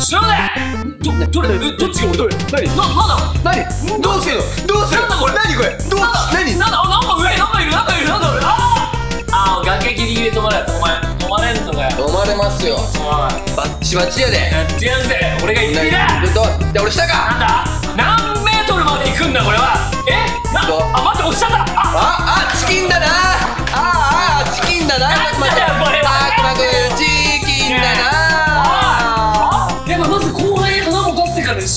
知らない！ど、どれ、えどっちが俺？どれ何？な、なんだ？何？どうするの？どうする？なんだこれ？何これ？どう？何？なんだ？あなんか上なんかいるなんかいるなんだ俺あー！あー崖ギリギリ止まれ。お前止まれんのかよ。止まれますよ。バッチバチやで。やってやんぜ俺が一匹だどう？で俺下か。なんだ？何メートルまで行くんだこれは？え？などう？あ待って押しちゃった。あああチキンだな。ああチキンだな。なんだよこれは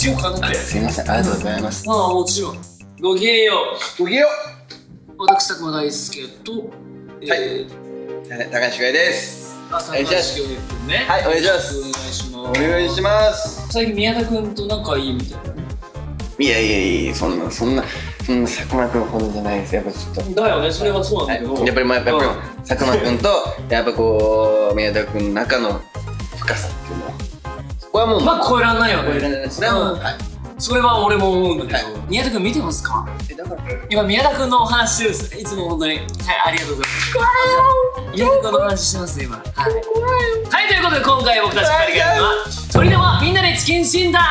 しようかなってすいません。ありがとうございます。ああもちろん。ごきげんよごきげんよう。私佐久間大輔とはいえーうはい高橋海です。あ高橋君ね。はいお願いします。お願いします。お願いします。最近宮田君と仲いいみたいな。ねいやいやいやそんなそんなそんな佐久間くんほどじゃないですやっぱちょっと。だよね。それはそうなんだけど、やっぱりまあやっぱりうん。佐久間くんとやっぱこう宮田くんの中の深さっていうのこはもう。まあ超えらんないよね超えられないそれはもううんはい。それは俺も思うん。だけど、はい宮田君見てますか？えだから。今宮田君のお話してるんです。いつも本当に。はいありがとうございます。宮田君のお話してます今。はい、はい、ということで今回僕たち2人がやるのは「鳥玉みんなでチキン診断」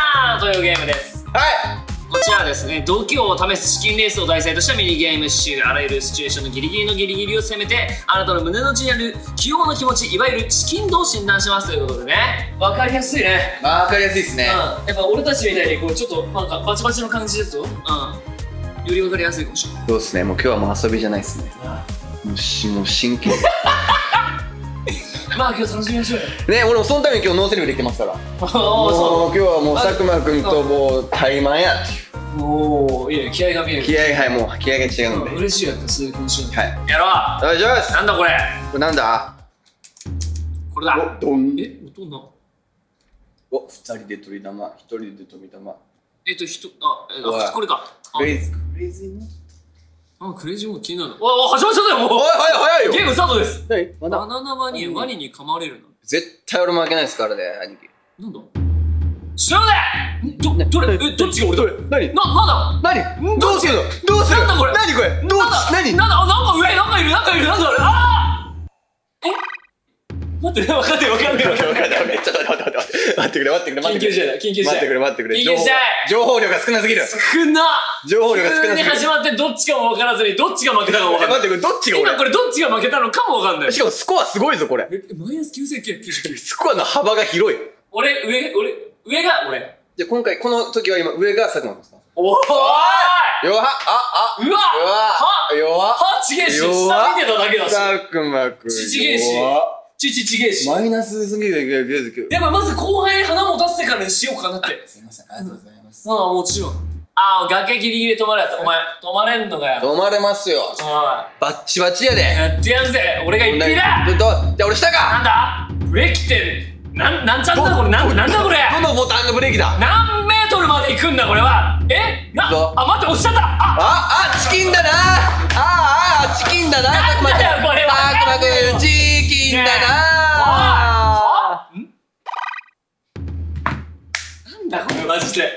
というゲームです。はいこちらはですね度胸を試すチキンレースを題材としたミニゲーム集あらゆるシチュエーションのギリギリのギリギリを攻めてあなたの胸の内にある器用な気持ちいわゆるチキン度を診断しますということでね。わかりやすいね。わかりやすいですね。うん、やっぱ俺たちみたいにこうちょっとなんかバチバチの感じだと、うん、より分かりやすいかもしれない。そうですね。もう今日はもう遊びじゃないですね。もうしもう真剣。まあ今日楽しみましょうよ。ね俺もそのために今日ノーセリフできてますから。おもうお今日はもう佐久間くんともう怠慢やっていうおおいいね気合が見える。気合はいもう気合が違うんで。うん嬉しいやったそういう今週はい。やろお願いします。うなんだこれ。これなんだ？これだ。おどん。え音なお二人で鳥玉。一人で飛び玉。えっと人あえおい。あこれか。あ。クレイジークレイジーなあクレイジーモード気になる。おお始まっちゃったよもう。おい早い早いよ。ゲームスタートです。はいまバナナワニワニに噛まれるの。絶対俺負けないですからね兄貴。なんだ？知らないどどれ？えどっちが俺だ？何？ななんだ？何？どうするの？どうする？なんだこれ？何これ？どう？なんだ？何？なんだ？あなんか上なんかいるなんかいるなんだあれあー！え？待って分かってる分かってる分かってるちょっと待って待って待って。待ってくれ待ってくれ待ってくれ。緊急事態だ緊急事態。待ってくれ待ってくれ。緊急事態。情報量が少なすぎる少な。情報量が少なすぎる。始まってどっちかも分からずにどっちが負けたかも分えかんない。待ってこれどっちが俺今これどっちが負けたのかも分かんない。しかもスコアすごいぞこれ。えマイナス9999スコアの幅が広い。俺上俺上が俺。じゃあ今回この時は今上が佐久間ですか？おーい弱っ。ああうわは弱っ。弱っ。はちげえし下見てただけだし。佐久間くんちちげえし。ちちちげえし。マイナスすぎるけどけどやっぱまず後輩に花も出してからにしようかなって。すいませんありがとうございます。ああもちろん。ああ崖ギリギリ止まれやった。お前止まれんのかよ。止まれますよ。おい。バッチバチやで。やってやんぜ。俺が一匹だ。どどじゃあ俺下なんかだ？ブレーキってなんなんちゃんだこれなんなんだこれ？どのボタンがブレーキだ？何メートルまで行くんだこれは？え？などあ待って押しちゃった。あああチキンだな。ああチキンだな。なんだよこれは。佐久間くんチキンだな。なんだこれ？マジで。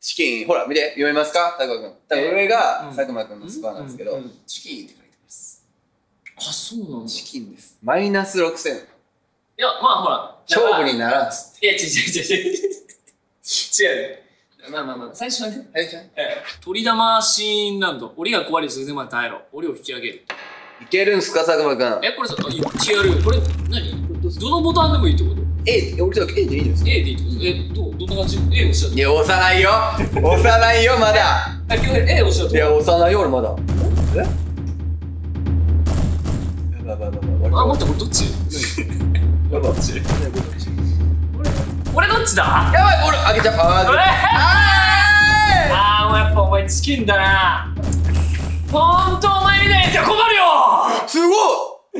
チキンほら見て読めますか？佐久間くん多分上がうん。佐久間くんのスコアなんですけどチキンって書いてます。あそうなんチキンです。マイナス6000やまあほら勝負にならんすいや違う違う違う。違うまあまあまあ最初はね。はいじゃあえ。ー鳥玉シーンランド檻が壊れる寸前まで耐えろ。檻を引き上げる。いけるんすか佐久間くん。えこれさあ言ってやるよこれ何？どのボタンでもいいってこと？A 俺ちょっと A でいいです A でいいってこと？えどう？どんな感じ？A 押しちゃっいや押さないよ。押さないよまだ。たあ今日 A 押しちゃったいや押さないよ俺まだ。え？やばいやばいやばい。やばいあ待ってこれどっち？やばいどっち？俺どっちだ？やばい俺開けちゃうあー！俺ああーもうやっぱお前チキンだな。ほんとお前みたいなやつは困るよ！ーすご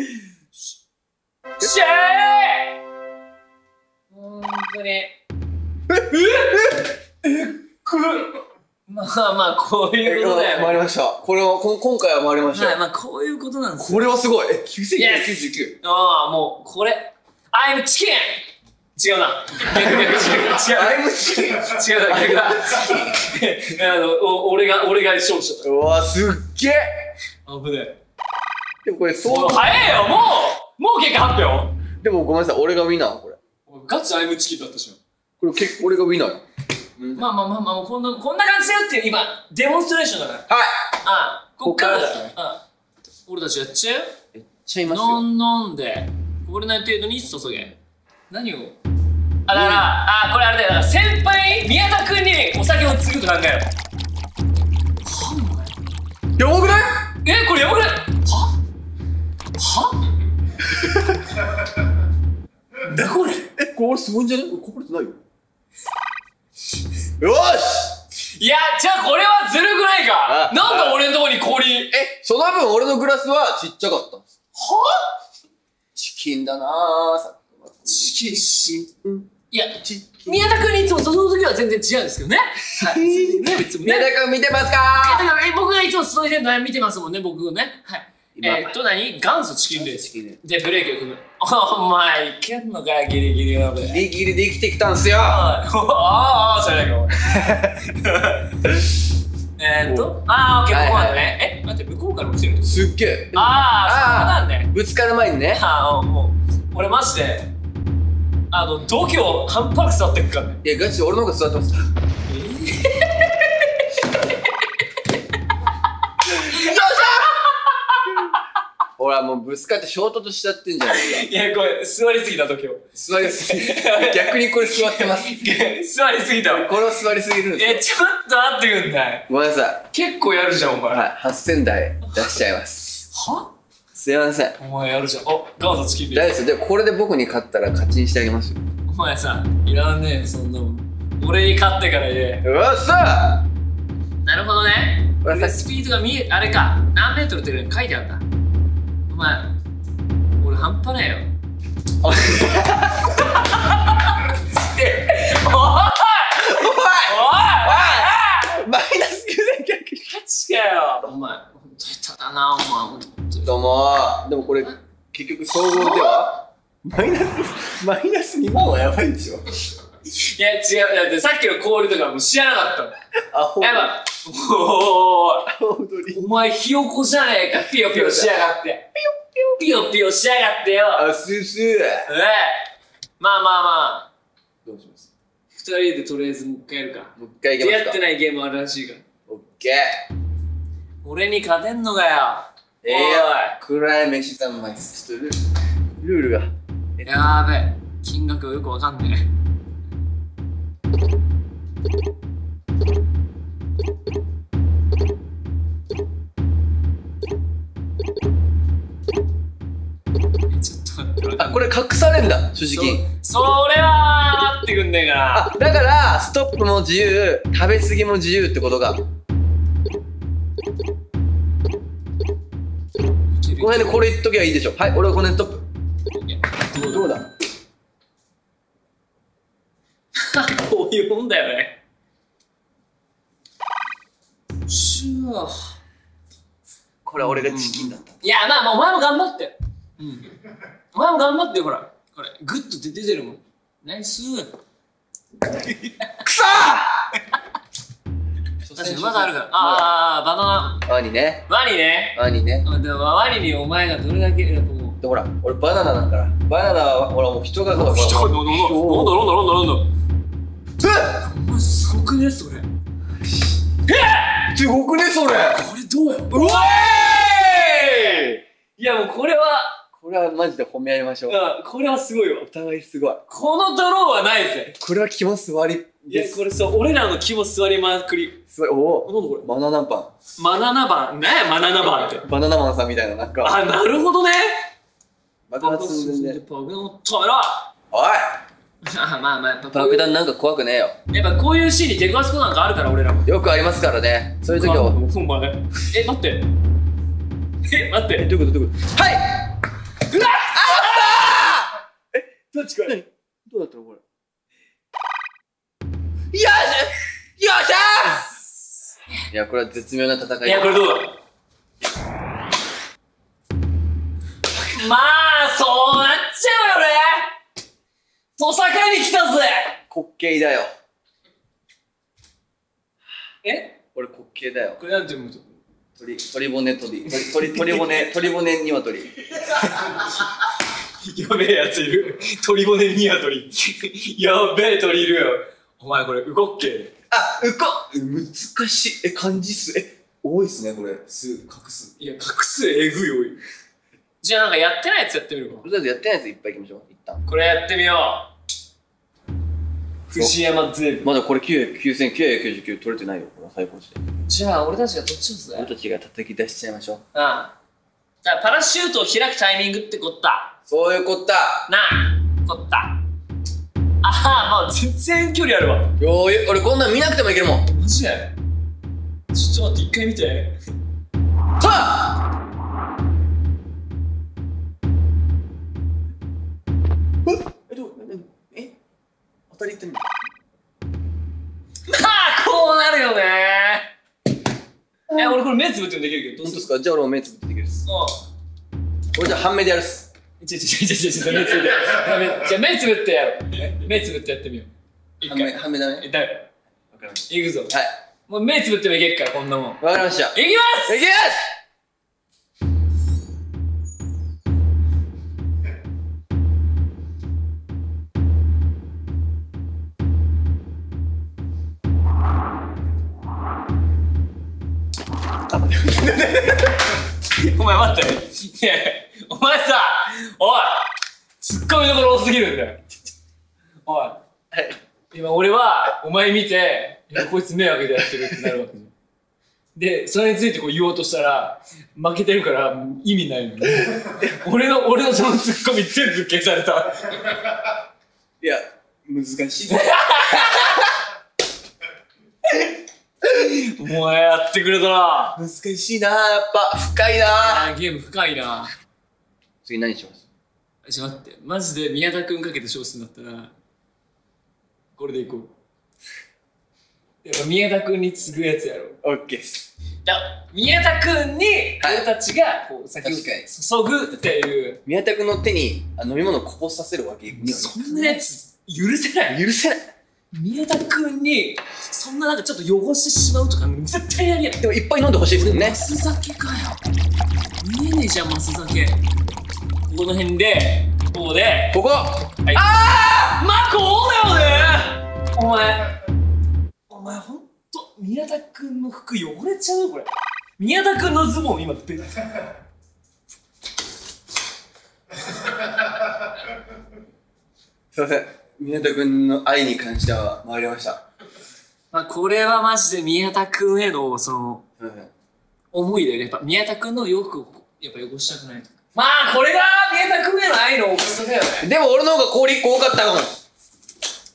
いシェー！ほんとに。え？え？え？くまあまあこういうことだよね。回りました。これはこ今回は回りました。はいよまあこういうことなんですよ。これはすごい。え9999ああもうこれ I'm チキン違うな。逆逆違う。違う。アイムチキン違うな逆だ。あのお俺が俺が勝利しうわすっげえ。た危ねえ。でもこれもそうう早いよ。もうもう結果発表。でもごめんなさい俺がウィナーこれ。ガチ I'm チキンだったじゃん。これ結構俺がウィナーよ。まあまあまあまあ、こんな、こんな感じだよっていう今、デモンストレーションだから。はい。ああ、こっからだこっからですねあ。俺たちやっちゃう？やっちゃいますよ。んで、こぼれない程度に注げ。何を？あ、だから、あ、これあれだよ。だから先輩、宮田君にお酒を継ぐと考えよう。はお前やばくない？え、これやばくない？は？は？だこれえこれ俺すごいんじゃねこぼれてないよ。よし！いや、じゃあこれはずるくないか。あなんで俺のとこに氷。えその分俺のグラスはちっちゃかったんです。は？チキンだなぁさチキンいや、宮田君にいつも注ぐ時は全然違うんですけどね。はい。ね、別にね。宮田君見てますだかえ僕がいつも注いでるの見てますもんね、僕をね。はい。今えーっと何？元祖チキンレース。で、ブレーキを踏む。お前、いけんのかよ、ギリギリまで。ギリギリで生きてきたんすよ ああ、ああ、じゃないか、お前。えーっと、ああ、オッケー、ここまでね。え、待って、向こうからも来てるってこすっげえ。とああ、そうなんね。ぶつかる前にね。ああ、もう、俺マジで、あの、度胸半端なく座ってっからね。いやガチで俺の方が座ってますらもうぶつかって衝突しちゃってんじゃないですか いや、これ、座りすぎた、度胸。座りすぎ 逆にこれ座ってます 座りすぎたわ。これは座りすぎるんですよえ、ちょっと待ってくんないごめんなさ結構やるじゃん、お前。いはい8000台出しちゃいますは？すいませんお前やるじゃん。お、ガードチキン大レース。丈夫ですでこれで僕に勝ったら勝ちにしてあげますよお前さ、いらねえ、そんなもん。俺に勝ってから言え。うわっさなるほどね。スピードが見え、あれか。何メートルって書いてあるんだ。お前、俺半端ねえよ。おい。マイナス9900マジかよお前、ほんと下手だな、お前。ほんとどうも。でもこれ結局総合では？マイナスマイナス2万はやばいでしょいや、違う。だってさっきの氷とかもう知らなかったもん。アホ。やばおー。い踊り。お前ひよこじゃねえか。ピヨピヨしやがって。ピヨピヨしやがってよ。あすす。ええ。まあまあまあ。どうします？二人でとりあえずもう一回やるか。もう一回いけますかってないゲームあるらしいから。オッケー。俺に勝てんのかよ。ええや暗い飯三昧ちょっとルルールが。やーべえ。金額よくわかんねえれ隠されんだ所持金そそれは待ってくんねえかあだからストップも自由食べ過ぎも自由ってことがなこの辺でこれ言っときゃいいでしょ。はい俺はこの辺ストップ。どうどうだ？こういうもんだよね。しゅわ。これは俺がチキンだった。いや、まあまあ、お前も頑張って。うん。お前も頑張ってよ、ほら。これ、グッと出てるもん。ナイス。くそーまだあるから。ああ、バナワニねナ。ワニね。ワニねあでもワニにお前がどれだけ、やっぱもう。でほら俺バナナだからバナナはほらもう人がほら人が、なんだ、なんだ、なんだ、なんだ、なんだ。えお前すごくね、それ。こっすごくねそれれどうよ。うわいや、もうこれは、これはマジで褒め合いましょううん、これはすごいわお。互いすごいこのドローはないぜ。これは肝座りいやで、すこれそう、俺らの肝座りまくり。すごいおおなんだこれ？バナナパンマナナバン。ねマナナバンって。バナナマンさんみたいななんかあ、なるほどね。爆発寸前で爆弾を止めろおいあまあまあ、爆弾なんか怖くねえよやっぱこういうシーンに出くわすことなんかあるから、俺らも。よくありますからねそういう時はお前。え、待って。え、待って。えどういうことどういうこと？はいうわえどっちか何？どうだったのこれ？よし！よっしゃ！いやこれは絶妙な戦い。いや、これどうだ？まあ、そうなっちゃうよね。トサカに来たぜ。滑稽だよ。え？これ滑稽だよ。これなんて読む？と鳥鳥骨鳥鳥鳥鳥骨鳥骨鶏やべえやついる。鳥骨ニワトリ。やべえ鳥いるよ。お前これ動っけ？あ、うこ難しい。え、漢字数。え、多いっすね、これ。数、画数。いや、画数えぐいよ。じゃあなんかやってないやつやってみるか。とりあえずやってないやついっぱい行きましょう。一旦。これやってみよう。藤山ゼブ。まだこれ9 9999取れてないよ。これ最高値で。じゃあ俺たちがどっちですね。俺たちが叩き出しちゃいましょう。うん。じゃあパラシュートを開くタイミングってこった。そういうこった。なあ、こった。ああ、もう全然距離あるわ。よーい、俺こんなん見なくてもいけるもん。マジで？ちょっと待って、一回見て。はっえ、どう？え？当たりってまあ、こうなるよねえ、俺これ目つぶってもできるけど、どうする？本当ですかじゃあ俺も目つぶってできるっす。う俺じゃあ半目でやるっす。ん。ちょちょちょちょちょ、目つぶって。じゃ目つぶってやろう。目つぶってやってみよう。一、回。半目だ。め。わかりましいくぞ。はい。もう目つぶってもいけるから、こんなもん。わかりましたいき。ますいきますお前待って。お前さ、おいツッコミどころ多すぎるんだよ。おい。はい。今俺は、お前見て、こいつ迷惑でやってるってなるわけじゃん。で、それについてこう言おうとしたら、負けてるから意味ないのね。俺の、俺のそのツッコミ全部消された。いや、難しい。お前やってくれたな。難しいなやっぱ。深いなゲーム深いな。次何します？ちょっと待って、マジで宮田くんかけて勝負するんだったら、これでいこう。やっぱ宮田くんに次ぐやつやろう。オッケーっす。だ宮田くんにはい俺たちがこう先に注ぐっていう、宮田君の手にあ飲み物をこぼさせるわけにはそんなやつ許せない。許せない。宮田くんにそんななんかちょっと汚してしまうとか絶対やりや。でもいっぱい飲んでほしいですよねマ。ス酒かよ。見えねえじゃん、マス酒。ここの辺で、ここで、ここはい。あまあ、こうだよねお前、お前ほんと、宮田くんの服汚れちゃう？よ、これ。宮田くんのズボン今、べ すいません。宮田君の愛に関しては回りました。まあ、これはマジで宮田くんへの、その。思いだよね。やっぱ宮田くんの洋服をやっぱ汚したくないとか。まあ、これが宮田くんへの愛の大きさだよね。でも俺の方が氷1個多かったかも。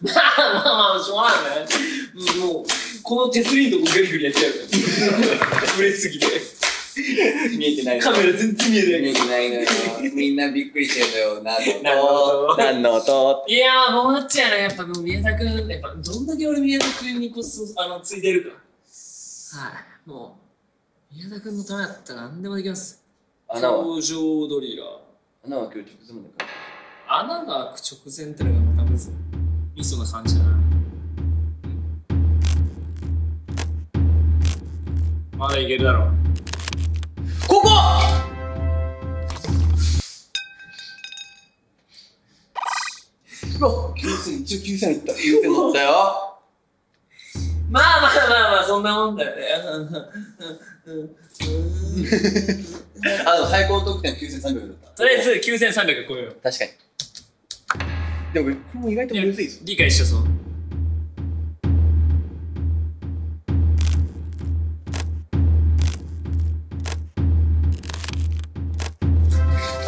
まあまあまあ、しょうがないね。うんもう、この手すりのとこグリグリやっちゃうから。売れすぎて。見えてないカメラ全然見えない。見えてないのよ。みんなびっくりしてるのよ。何なるほどの音何の音？いやー、もうなっちゃうね。やっぱもう宮田くん、やっぱどんだけ俺宮田くんにこそ、あの、ついてるか。はい。もう、宮田くんのためだったら何でもできます。穴は表情ドリラー。穴は今日直前までか穴が開く直前ってのがまたむずい。ミソな感じだな。まだいけるだろう。ここうわ9000一応9000いった9000乗ったよ まあまあまあまあ、そんなもんだよね。あでも最高得点9300だった。とりあえず9300超えよう。確かに。でもこれも意外とむずいですよ。理解しよう、そう。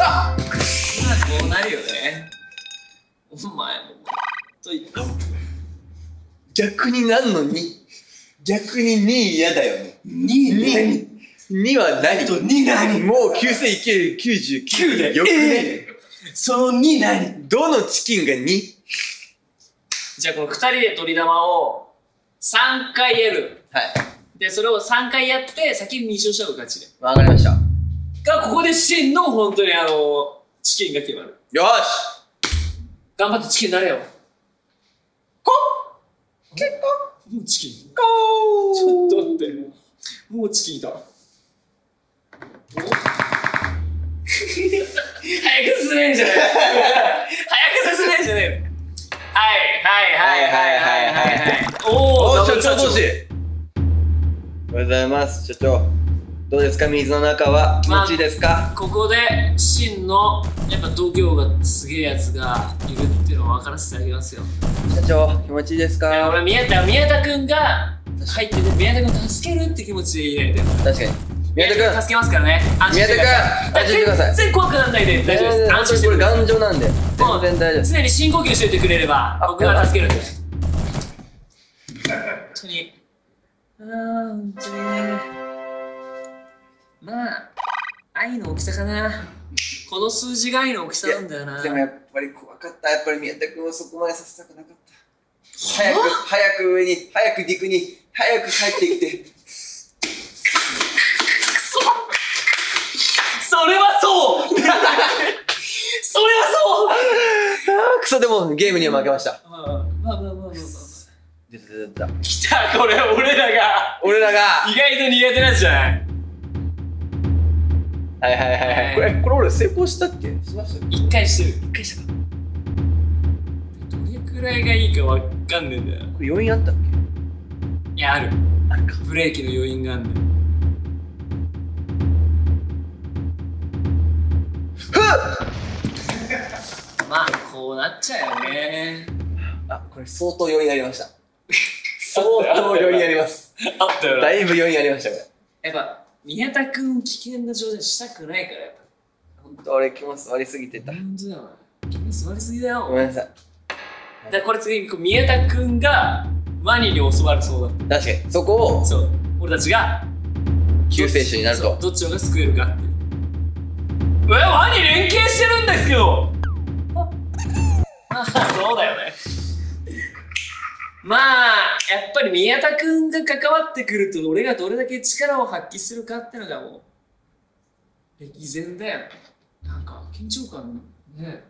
あまあ、こうなるよね。お前も、と言った。逆になんのに？逆に2位嫌だよね。2 2 2は何？と2何？もう9000いける99でよくね、えその2何？どのチキンが 2? じゃあこの2人で鳥玉を3回やる。はいで、それを3回やって、先に2勝した方が勝ちで。わかりましたが、ここで真の本当にあの、チキンが決まる。よし頑張ってチキンになれよ。こ結もうチキン。構ちょっと待って。もうチキンいた。お早く進めんじゃねえ早く進めんじゃねえはいはいはいはいはいはい。はいおおお社長同士おはようございます。社長どうですか？水の中は？気持ちいいですか、ここで真のやっぱ度胸がすげえやつがいるっていうのを分からせてあげますよ。社長気持ちいいですだか俺宮田宮田君が入ってて宮田君助けるって気持ちでいないと確かに宮田君。助けますからね。安心してください。宮田君。安心してください。全然怖くならないで。大丈夫です。安心してこれ頑丈なんで。全然大丈夫。常に深呼吸しておいてくれればあ僕が助けるんで本当に。ああ本当に。ねまあ愛の大きさかな。この数字が愛の大きさなんだよな。でもやっぱり怖かった。やっぱり宮田君をそこまでさせたくなかった。早く早く上に早く陸に早く帰ってきてそれはそ うそれはそう。あーくそでもゲームには負けました。まあまあまあまあまあまあ。出た出た。出た来たこれ俺らが。俺らが。意外と苦手なんじゃない？はいはいはいはい。これこれ俺成功したっけ？しました一回してる。一回したか。どれくらいがいいかわかんねえんだよ。これ余韻あったっいやある。けあるか。ブレーキの余韻があるんだよまあこうなっちゃうよね。あこれ相当余韻ありました。相当余韻あります。あったよだいぶ余韻ありましたこれ。やっぱ宮田君を危険な状態にしたくないからやっぱ。本当俺気持ち悪すぎてた。本当だよ。君座りすぎだよ。ごめんなさい。だからこれ次こう宮田君がワニに襲われそうだ。確かに。そこをそう。俺たちが救世主になると。どっちのが救えるかってえワニ連携してるんですけど。ああそうだよね。まあやっぱり宮田君が関わってくると俺がどれだけ力を発揮するかってのがもう歴然だよ。ねなんか緊張感ね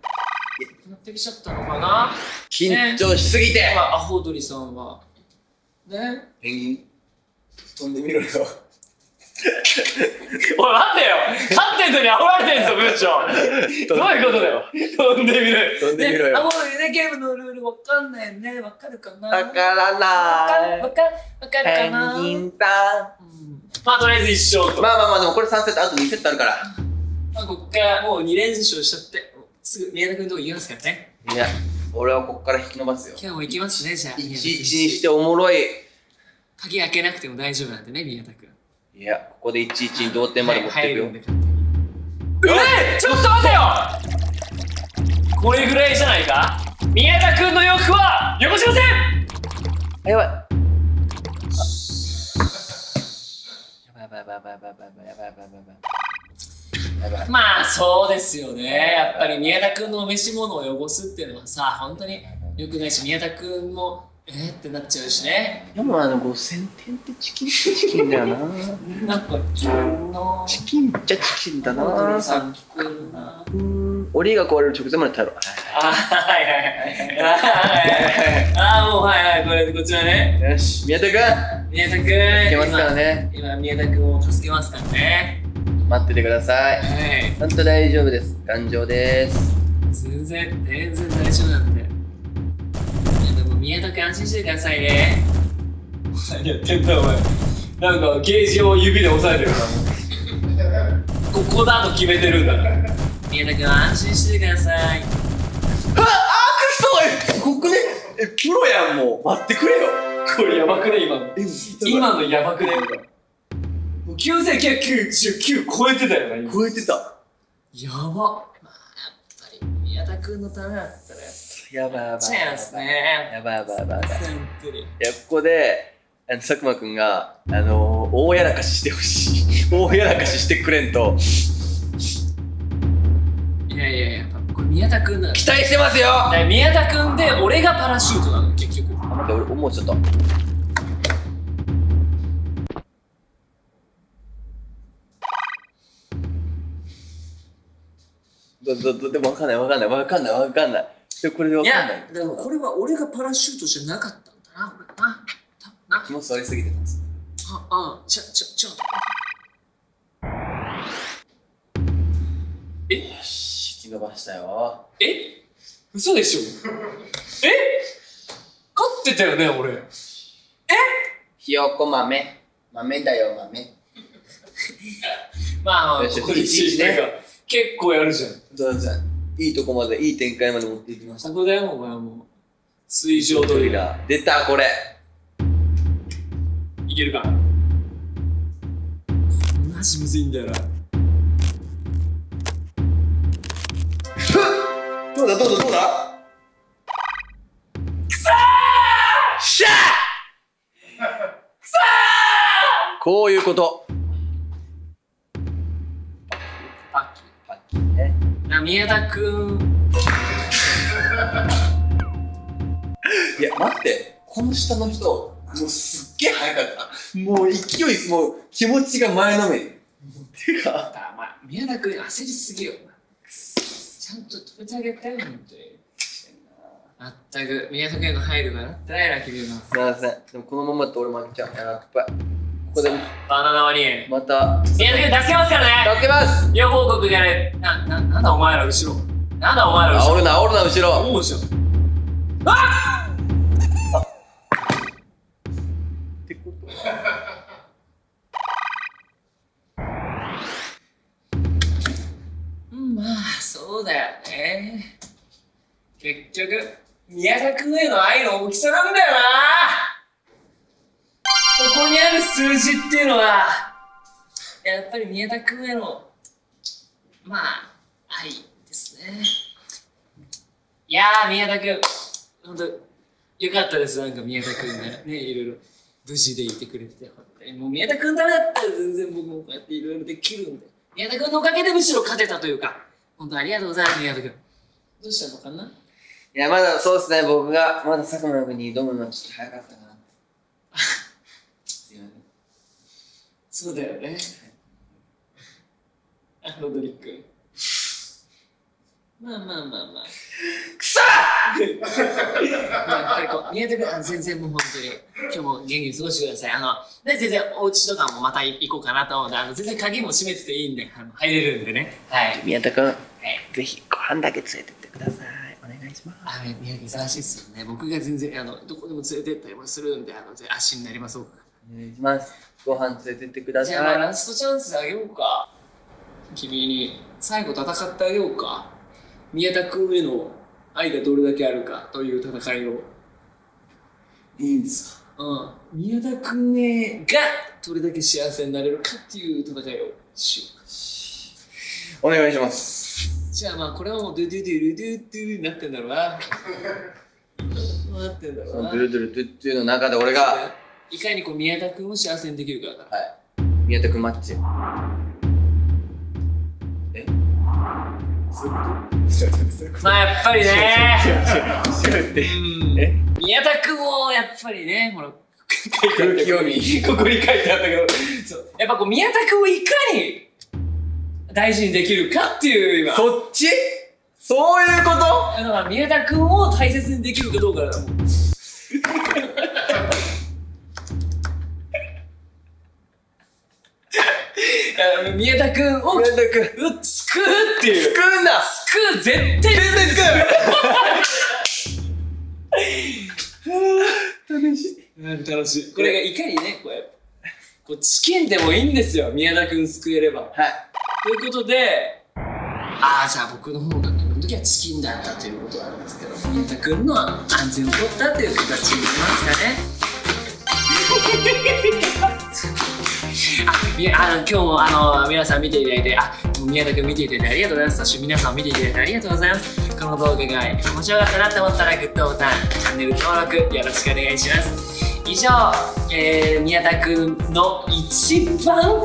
なってきちゃったのかな。緊張しすぎて。まあアホ鳥さんは。ね。ペンギン。飛んでみろよおい待ってよ。勝ってんのに煽られてんぞ文章。どういうことだよ。飛んでみろよ。飛んでみろよ。ねあもうねゲームのルールわかんないね。わかるかな？わからない。るわかるわかるペかな？ンギンさうん。まあとりあえず一勝と、んまあまあまあでもこれ3セットあと2セットあるから。まあ、こっからもう2連勝しちゃって。すぐ宮田君のとこ行きますからね。いや俺はここから引き伸ばすよ。今日も行きますねじゃあ。1-1にしておもろい。鍵開けなくても大丈夫なんでね宮田君いやここで1-1に同点まで持っていくよ。入るんで勝手にえー、ちょっと待てよ！これぐらいじゃないか？宮田君の欲はよこしませんあやばいやばい。やばいやばいやばいやばいやばいやばいやばいやばい。まあそうですよね。やっぱり宮田君のお召し物を汚すっていうのはさ本当に良くないし宮田君もえー、ってなっちゃうしね。でもあの5000点ってチキンチキンだよな。なんか自分のチキンっちゃチキンだな。さん聞こえるなが壊れる直前まで耐えろ。あはいはいはいはいはい。あーもうはいはいこれこちらね。よし宮田君宮田君いけますからね。今今宮田君を助けますからね。待っててください。はい。ほんと大丈夫です。頑丈です。全然全然大丈夫なんでいやでも宮田君安心してくださいね。何やってんだお前なんかゲージを指で押さえてるから。ここだと決めてるんだから。宮田君安心してください。ああくそすごくねえプロやんもう待ってくれよこれやばくね今のえ今のやばくねもう9999超えてたよな今超えてたやばまあやっぱり宮田君のためだったらやばいやばいちゃいますね。やばいやばいやばい。やばいやここであの佐久間くんがあのー、大やらかししてほしい。大やらかししてくれんと。いやいやいやこれ宮田君期待してますよ！宮田君で俺がパラシュートなの結局。あ待って俺もうちょっとどどどでもわかんないわかんないわかんないわかんないでこれでわいかんないやでもこれは俺がパラシュートじゃなかったんだなこれな多分な気持ち悪すぎてたんですああちょちょちょえよし引き伸ばしたよ。え？嘘でしょ？え？勝ってたよね、俺。え？ひよこ豆。豆だよ、豆。まあ、よしここで一ねね。結構やるじゃん。どうぞ。いいとこまで、いい展開まで持っていきました。そこだよ、お前はもう。水上ドリラ出た、これ。ー。いけるか？マジむずいんだよな。どうだ、どうだ、どうだ？しゃこういうこと。宮田くん。いや、待って。この下の人、もうすっげえ早かった。もう勢い、もう気持ちが前のめり。てか、だ、まあ、宮田くん焦りすぎよ。ちゃんと止めてあげたよ、本当に。まったく、宮田くんへの配慮がなってないな、君は。すいません。でもこのままだと俺負けちゃう。やっぱり。ここでバナナワニ。また、宮田くん助けますからね助けます両報告やれ。な、な、なんだお前ら後ろ。なんだお前ら後ろ。煽るな、煽るな、後ろ。思うじゃん。あってことうん、まあ、そうだよね。結局、宮田くんへの愛の大きさなんだよなここにある数字っていうのは、やっぱり宮田くんへの、まあ、愛ですね。いやー、宮田くん、ほんと、よかったです、なんか宮田くんがね、いろいろ無事でいてくれて、本当にもう宮田くんダメだったら全然僕もこうやっていろいろできるんで、宮田くんのおかげでむしろ勝てたというか、本当ありがとうございます、宮田くん。どうしたのかな？いや、まだそうですね、僕が、まだ佐久間君に挑むのはちょっと早かったかな。すいません。そうだよね。あ、ロドリック。まあまあまあまあ。くそまあ、やっぱりこう、宮田君、あ全然もう本当に、今日も元気に過ごしてください。あの、で、全然お家とかもまた行こうかなと思うんで、あの、全然鍵も閉めてていいんで、あの入れるんでね。はい。宮田君、はい。ぜひご飯だけ連れてってください。お願いします。あ、ね宮城忙しいっすよね。僕が全然、あの、どこでも連れてったりもするんで、あの、ぜ足になります。お願いします。ご飯連れてってくだじゃあ、ラストチャンスあげようか。君に、最後戦ってあげようか。宮田君への愛がどれだけあるかという戦いを。い。いいんですか？うん。宮田君へがどれだけ幸せになれるかっていう戦いをしようか。お願いします。じゃあまあ、これはもうドゥドゥドゥルドゥドゥになってんだろうな。なってんだろうな。ドゥルドゥルドゥっていうの中で俺が、はいかにこう宮田君を幸せにできるかだから。い。宮田君マッチ。え？そういうこと？まあやっぱりね。え？宮田君をやっぱりね、ほら、空気読みここに書いてあったけど、そうやっぱこう宮田君をいかに大事にできるかっていう今。そっち？そういうこと？だから宮田君を大切にできるかどうかだもん。いや宮田君を宮田君。う救うっていう。作んな救う絶対絶対作る楽しい。うん楽しい。これがいかにね、こうこうチキンでもいいんですよ、宮田君救えれば。はい。ということで、ああ、じゃあ僕の方がこの時はチキンだったということなんですけど、宮田君の安全を取ったという形になりますかね。あみあの今日もあの皆さん見ていただいて、あ宮田君見ていただいてありがとうございます。そして皆さん見ていただいてありがとうございます。この動画が面白かったなと思ったらグッドボタン、チャンネル登録よろしくお願いします。以上、えー宮田君の一番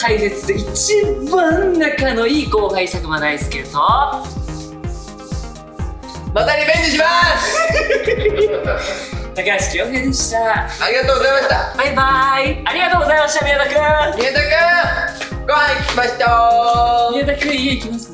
大切で一番仲のいい後輩佐久間大輔とまたリベンジします 高橋恭平でした。ありがとうございました。バイバイ。ありがとうございました宮田君宮田君ご飯行きましょう。宮田君家行きます